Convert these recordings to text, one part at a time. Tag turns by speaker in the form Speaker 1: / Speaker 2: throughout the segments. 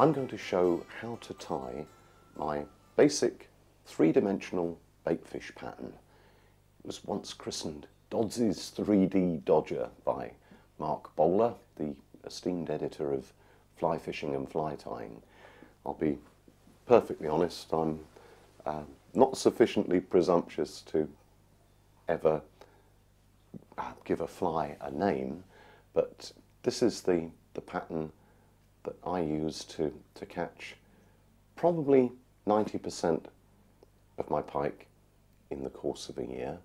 Speaker 1: I'm going to show how to tie my basic three-dimensional baitfish pattern. It was once christened Dodds's 3D Dodger by Mark Bowler, the esteemed editor of Fly Fishing and Fly Tying. I'll be perfectly honest, I'm uh, not sufficiently presumptuous to ever uh, give a fly a name, but this is the, the pattern that I use to, to catch probably 90% of my pike in the course of a year.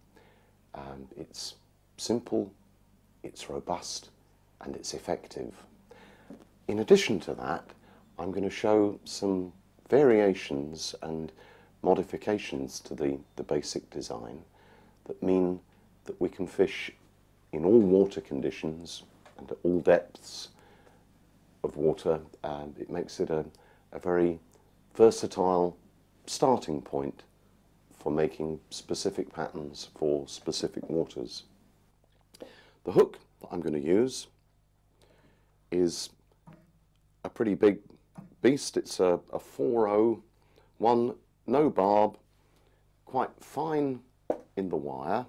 Speaker 1: Um, it's simple, it's robust, and it's effective. In addition to that, I'm going to show some variations and modifications to the, the basic design that mean that we can fish in all water conditions and at all depths of water. and it makes it a, a very versatile starting point for making specific patterns for specific waters. The hook that I'm going to use is a pretty big beast. It's a, a 4 one, no barb, quite fine in the wire,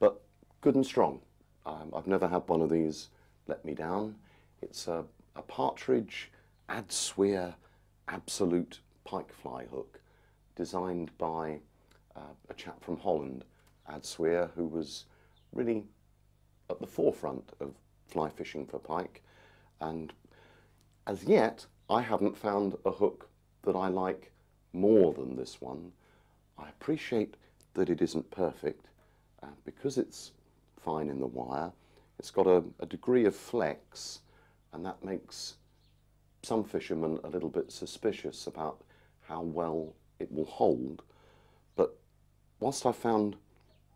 Speaker 1: but good and strong. Um, I've never had one of these let me down. It's a, a partridge Ad Swier absolute pike fly hook designed by uh, a chap from Holland, Ad Swier, who was really at the forefront of fly fishing for pike. And as yet, I haven't found a hook that I like more than this one. I appreciate that it isn't perfect uh, because it's fine in the wire. It's got a, a degree of flex and that makes some fishermen a little bit suspicious about how well it will hold. But whilst I found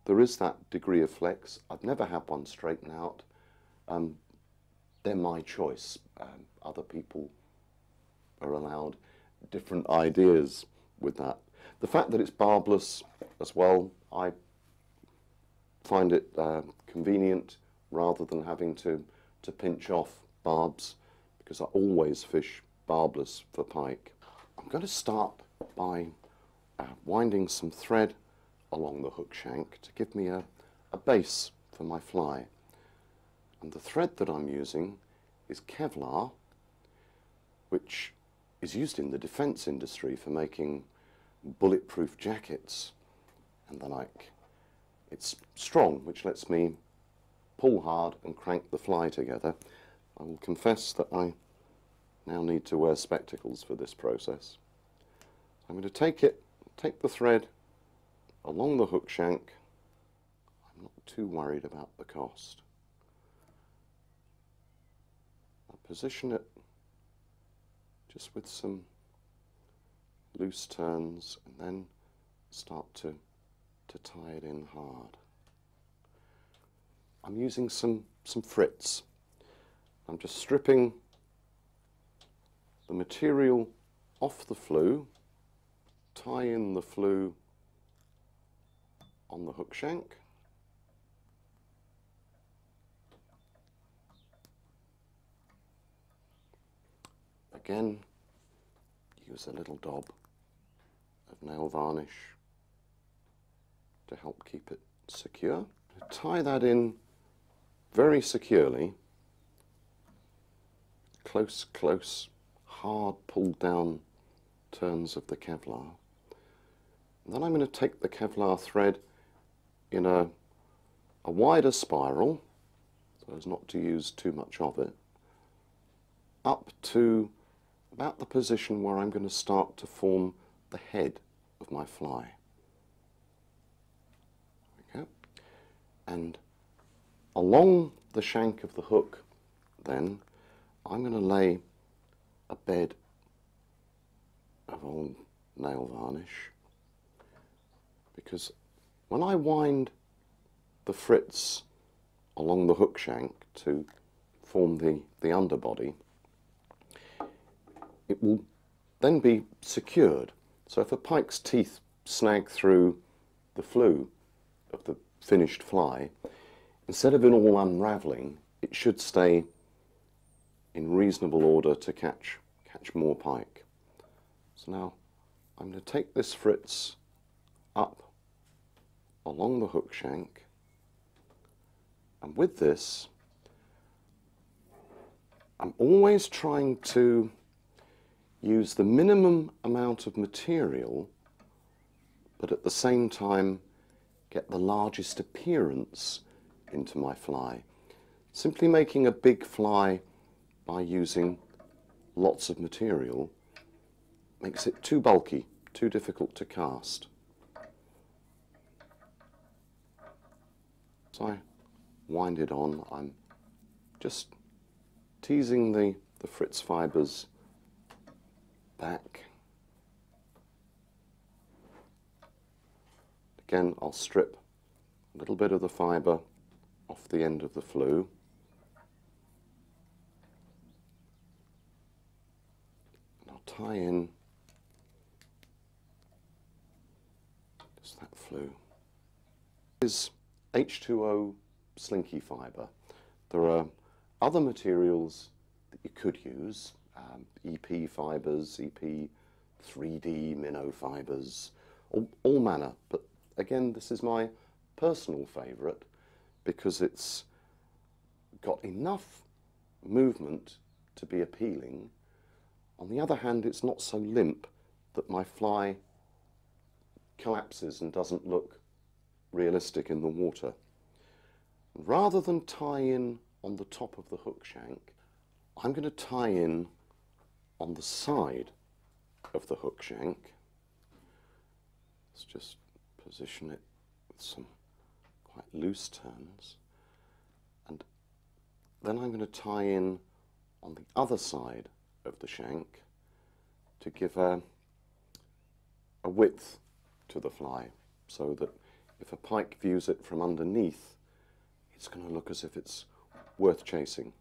Speaker 1: there is that degree of flex, I've never had one straighten out. Um, they're my choice. Um, other people are allowed different ideas with that. The fact that it's barbless as well, I find it uh, convenient rather than having to, to pinch off barbs because I always fish barbless for pike. I'm going to start by uh, winding some thread along the hook shank to give me a, a base for my fly. And the thread that I'm using is Kevlar, which is used in the defense industry for making bulletproof jackets and the like. It's strong, which lets me pull hard and crank the fly together. I will confess that I now need to wear spectacles for this process. I'm going to take it, take the thread along the hook shank. I'm not too worried about the cost. I position it just with some loose turns and then start to, to tie it in hard. I'm using some, some fritz. I'm just stripping the material off the flue, tie in the flue on the hook shank. Again, use a little daub of nail varnish to help keep it secure. Tie that in very securely, close, close, hard pulled down turns of the Kevlar. And then I'm going to take the Kevlar thread in a, a wider spiral, so as not to use too much of it, up to about the position where I'm going to start to form the head of my fly. Okay. And along the shank of the hook, then, I'm going to lay a bed of old nail varnish because when I wind the fritz along the hook shank to form the, the underbody, it will then be secured. So if a pike's teeth snag through the flue of the finished fly, instead of it all unravelling, it should stay in reasonable order to catch, catch more pike. So now I'm going to take this fritz up along the hook shank and with this I'm always trying to use the minimum amount of material but at the same time get the largest appearance into my fly. Simply making a big fly by using lots of material makes it too bulky, too difficult to cast. So I wind it on, I'm just teasing the, the fritz fibres back. Again, I'll strip a little bit of the fibre off the end of the flue. And I'll tie in just that flue. This is H2O slinky fibre. There are other materials that you could use, um, EP fibres, EP 3D minnow fibres, all, all manner. But again, this is my personal favourite because it's got enough movement to be appealing. On the other hand, it's not so limp that my fly collapses and doesn't look realistic in the water. Rather than tie in on the top of the hook shank, I'm going to tie in on the side of the hook shank. Let's just position it with some quite loose turns. And then I'm going to tie in on the other side of the shank to give a, a width to the fly so that if a pike views it from underneath, it's going to look as if it's worth chasing.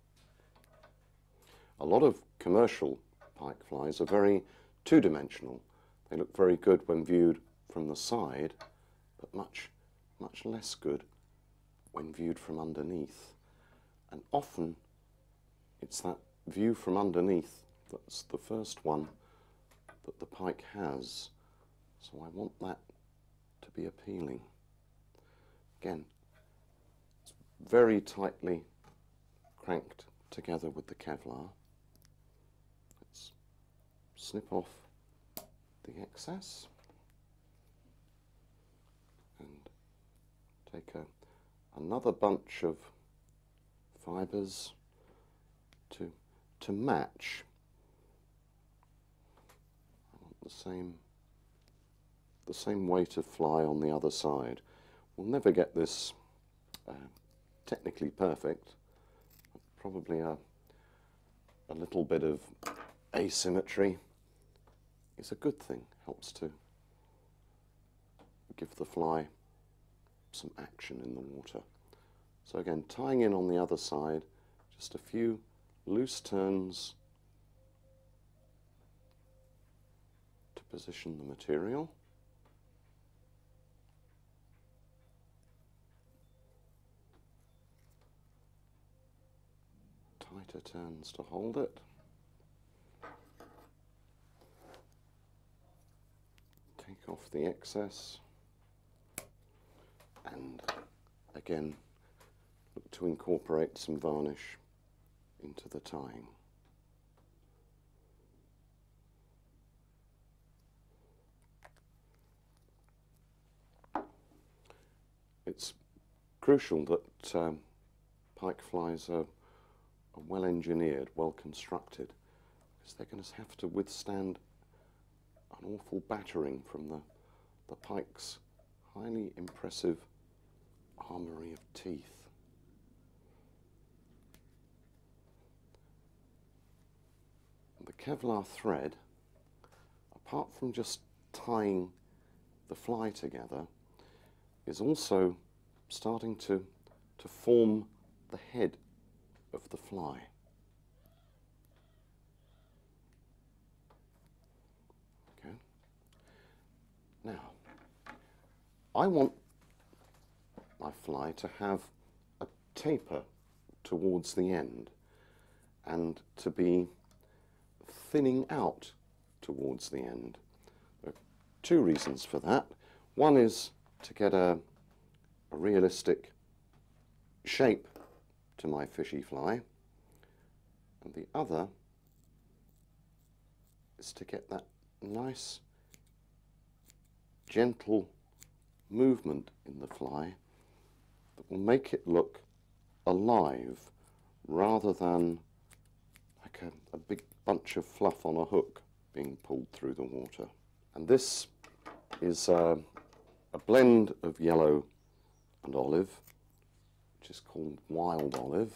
Speaker 1: A lot of commercial pike flies are very two-dimensional. They look very good when viewed from the side, but much, much less good when viewed from underneath. And often it's that view from underneath that's the first one that the pike has. So I want that to be appealing. Again, it's very tightly cranked together with the Kevlar. Let's snip off the excess and take a, another bunch of fibres to, to match. I want the same, the same weight of fly on the other side. We'll never get this uh, technically perfect. Probably a, a little bit of asymmetry is a good thing, helps to give the fly some action in the water. So again, tying in on the other side, just a few loose turns position the material. tighter turns to hold it. Take off the excess and again look to incorporate some varnish into the tying. It's crucial that um, pike flies are are well engineered, well constructed, because they're going to have to withstand an awful battering from the, the pike's highly impressive armory of teeth. The Kevlar thread, apart from just tying the fly together, is also starting to, to form the head of the fly. Okay. Now, I want my fly to have a taper towards the end and to be thinning out towards the end. There are two reasons for that. One is to get a, a realistic shape to my fishy fly, and the other is to get that nice, gentle movement in the fly that will make it look alive rather than like a, a big bunch of fluff on a hook being pulled through the water. And this is uh, a blend of yellow and olive, which is called wild olive.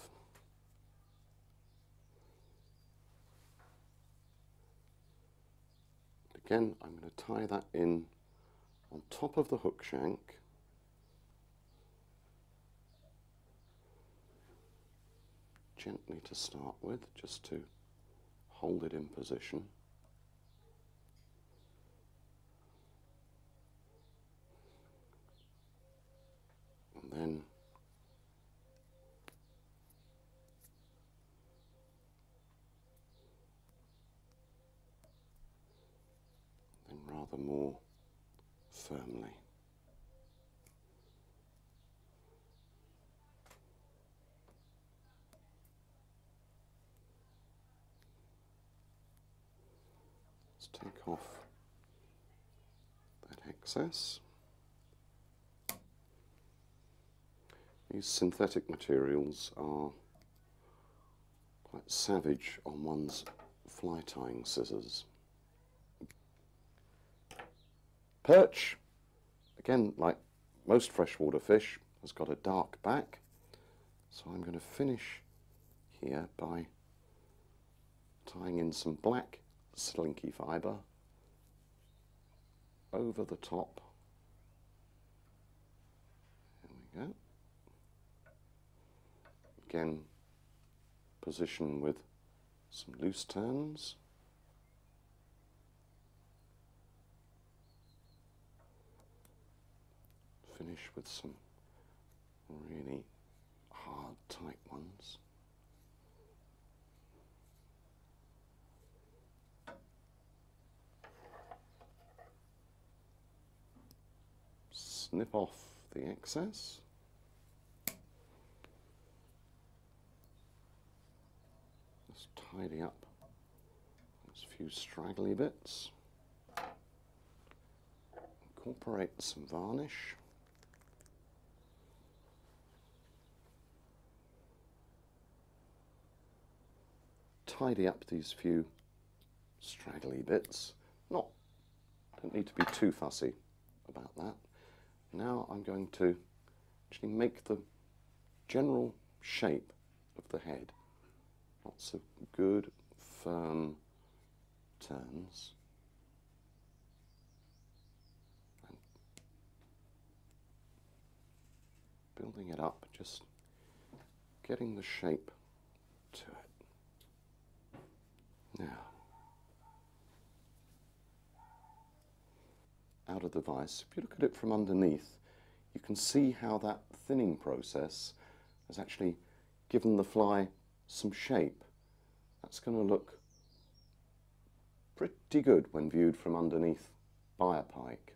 Speaker 1: Again, I'm going to tie that in on top of the hook shank. Gently to start with, just to hold it in position. And then then rather more firmly. Let's take off that excess. These synthetic materials are quite savage on one's fly tying scissors. Perch, again, like most freshwater fish, has got a dark back. So I'm going to finish here by tying in some black slinky fibre over the top. There we go. Again, position with some loose turns. Finish with some really hard, tight ones. Snip off the excess. Just tidy up those few straggly bits. Incorporate some varnish. Tidy up these few straggly bits. Not, don't need to be too fussy about that. Now I'm going to actually make the general shape of the head. Lots of good, firm turns. And building it up, just getting the shape to it. Out of the vise, if you look at it from underneath, you can see how that thinning process has actually given the fly some shape. That's going to look pretty good when viewed from underneath by a pike.